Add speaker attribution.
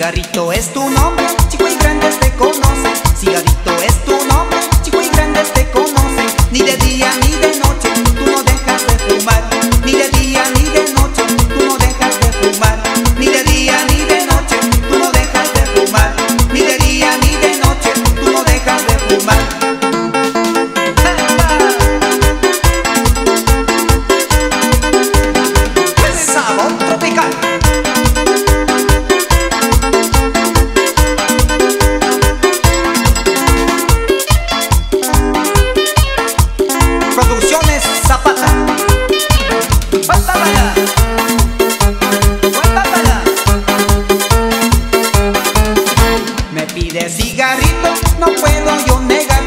Speaker 1: Cigarrito es tu nombre. cigarrito no puedo yo negar.